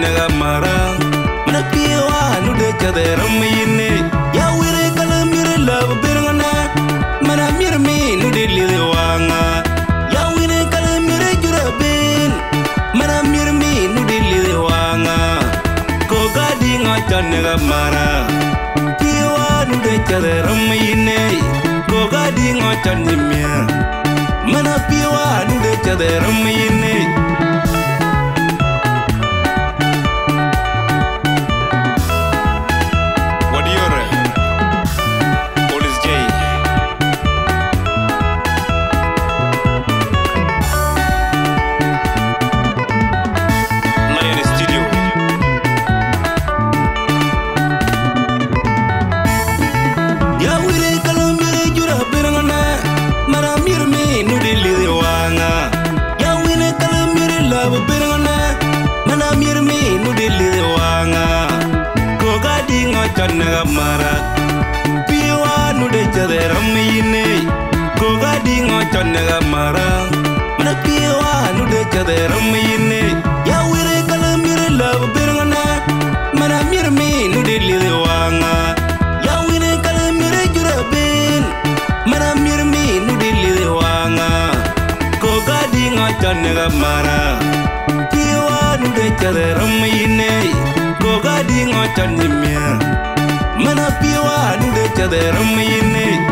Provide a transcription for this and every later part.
ga mara mana piwa nu de chade ram yine ya wire kala mire lab birngana mana mir mi nu de lile ya wire kala mire jura ben mana mir mi nu de lile wanga ko ga di ngo ga mara piwa nu de chade ram yine ko ga di ngo chonne mana piwa nu de chade ram yine me nudi lili wanga ya wina kala mire love birona mana mire me nudi lili wanga ko ga di ngo chanaga mara piwa nude chade ramine ko ga di ngo chanaga mara mana piwa nude chade ramine ya wira kala mire love birona mana mire me nudi lili ngo mara Piwa nu de chade ram yine Ko ga di ngo channa mia Mana piwa nu de chade ram yine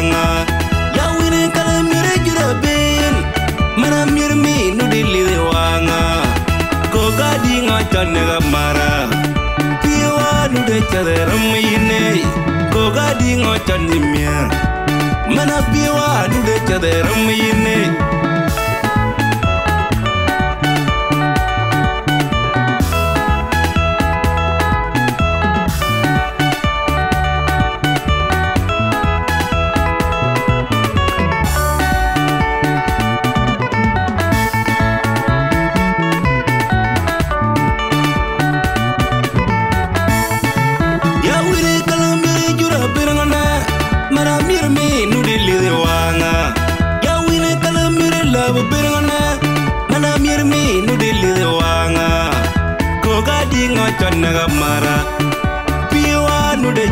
nega mara. Piwa nude charera mine goga dingo chanimia mana piwa nude charera mine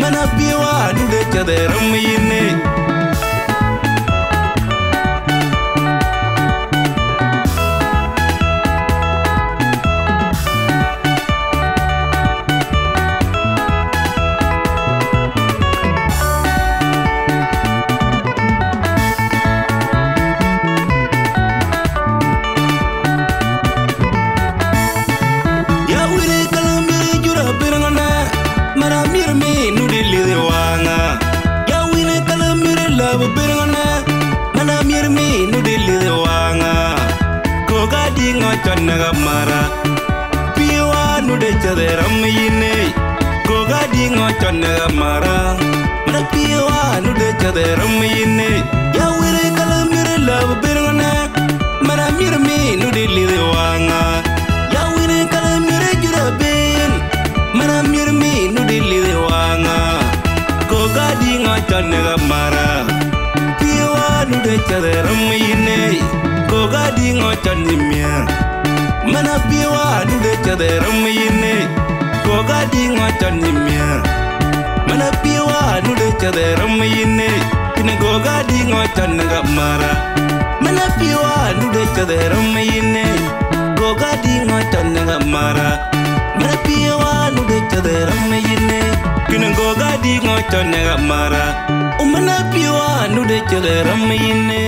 मना पिवा डुडे चदे रमयीने kudechade ramine goga dingo chane mara mara piwa nudechade ramine ya wire kala mire love birone mara mire me nudeli wanga ya wire kala mire jurabin mara mire me nudeli wanga goga dingo chane mara piwa nudechade ramine goga dingo chane mira mana biwa dude chadaram yinne. Goga dinga chanimya mana biwa dude chadaram yinne. Kine goga dinga chanaga mara mana biwa dude chadaram yinne. Goga dinga chanaga mara mana biwa dude chadaram yinne. Kine goga dinga chanaga mara umana biwa dude chadaram yinne.